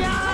Ha!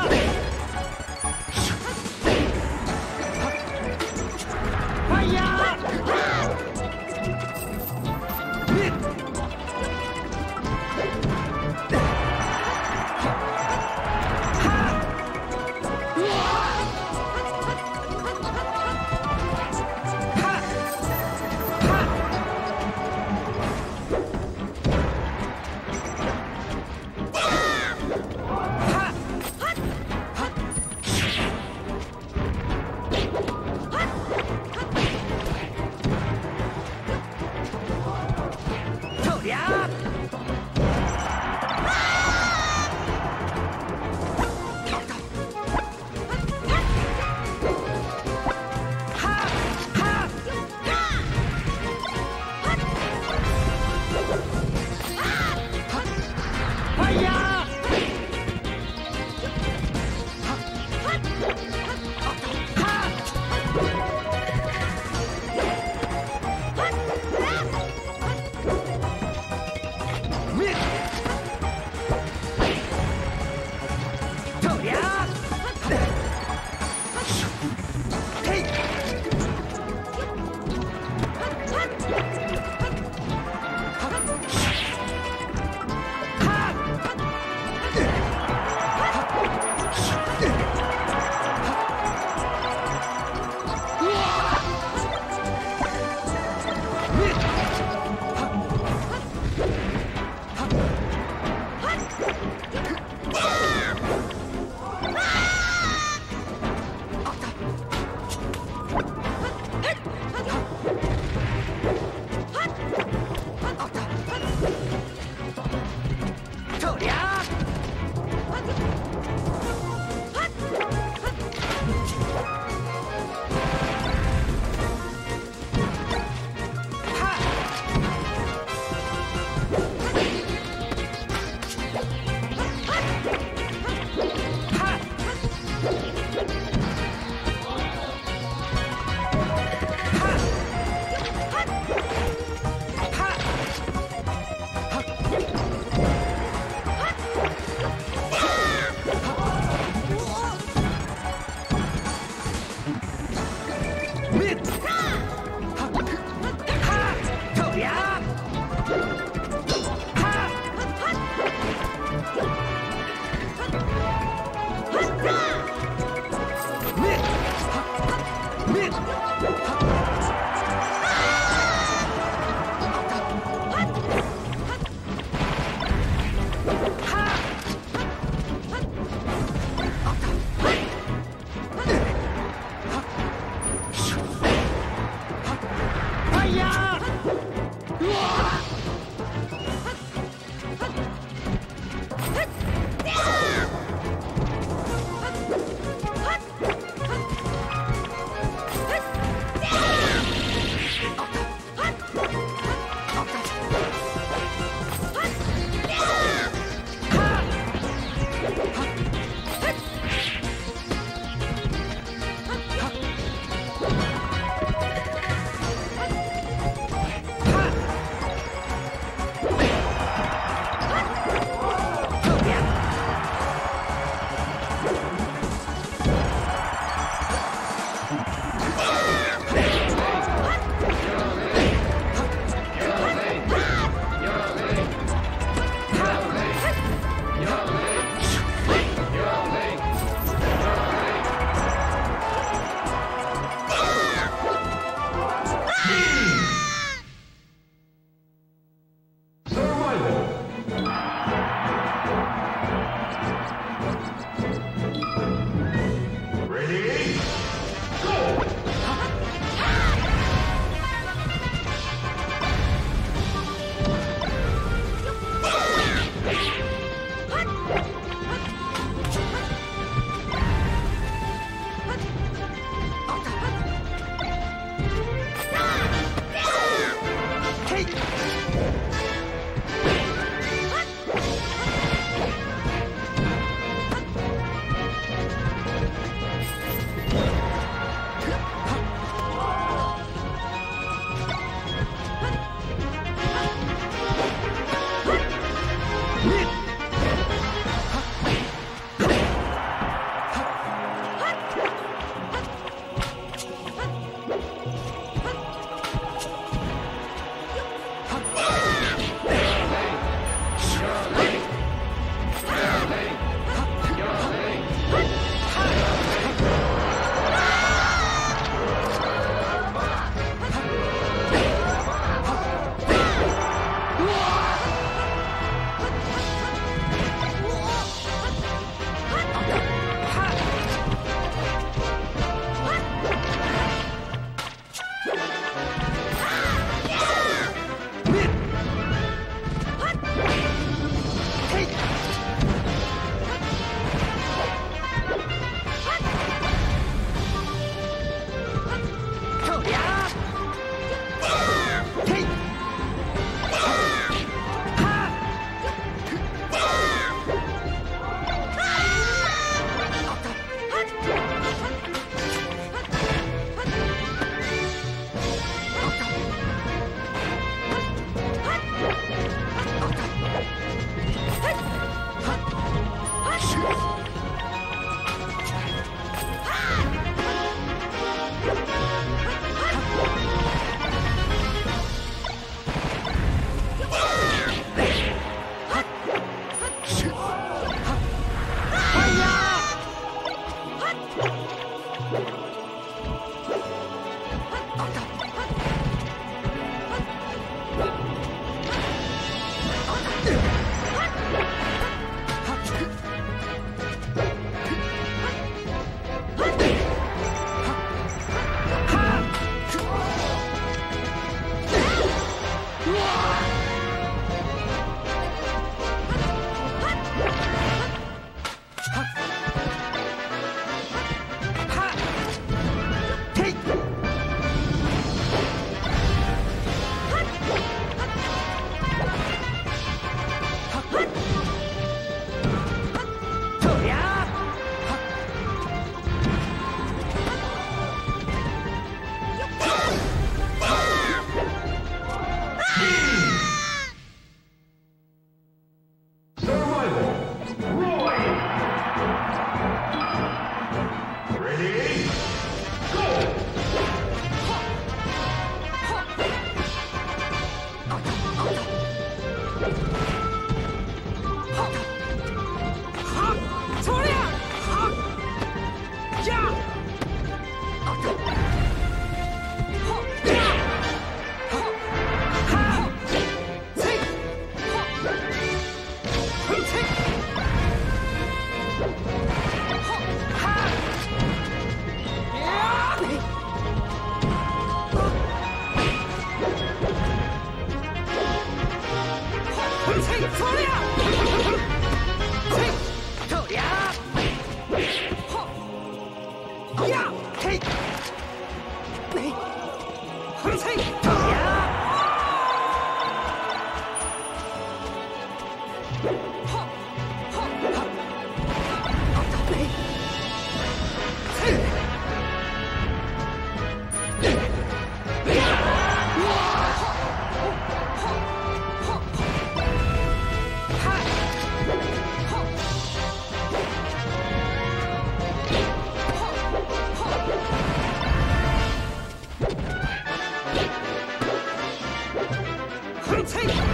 take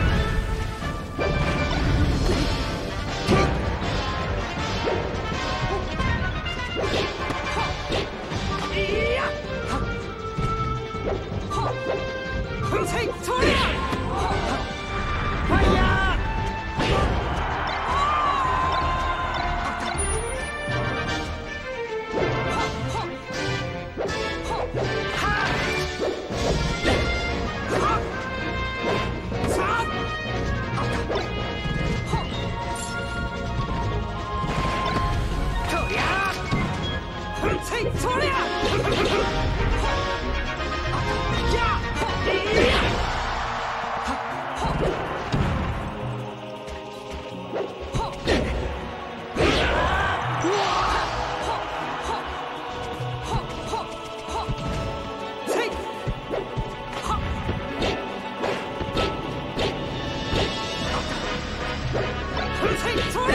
嘿，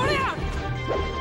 用力